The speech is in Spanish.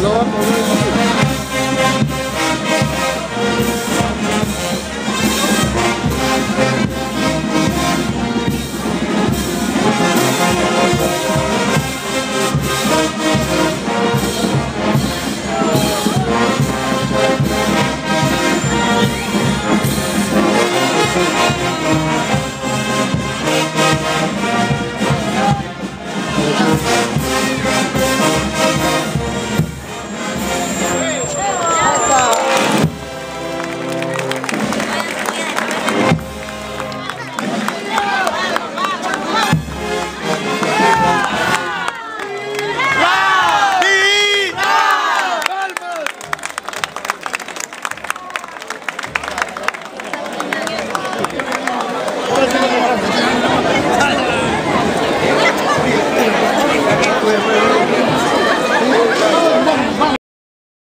lo.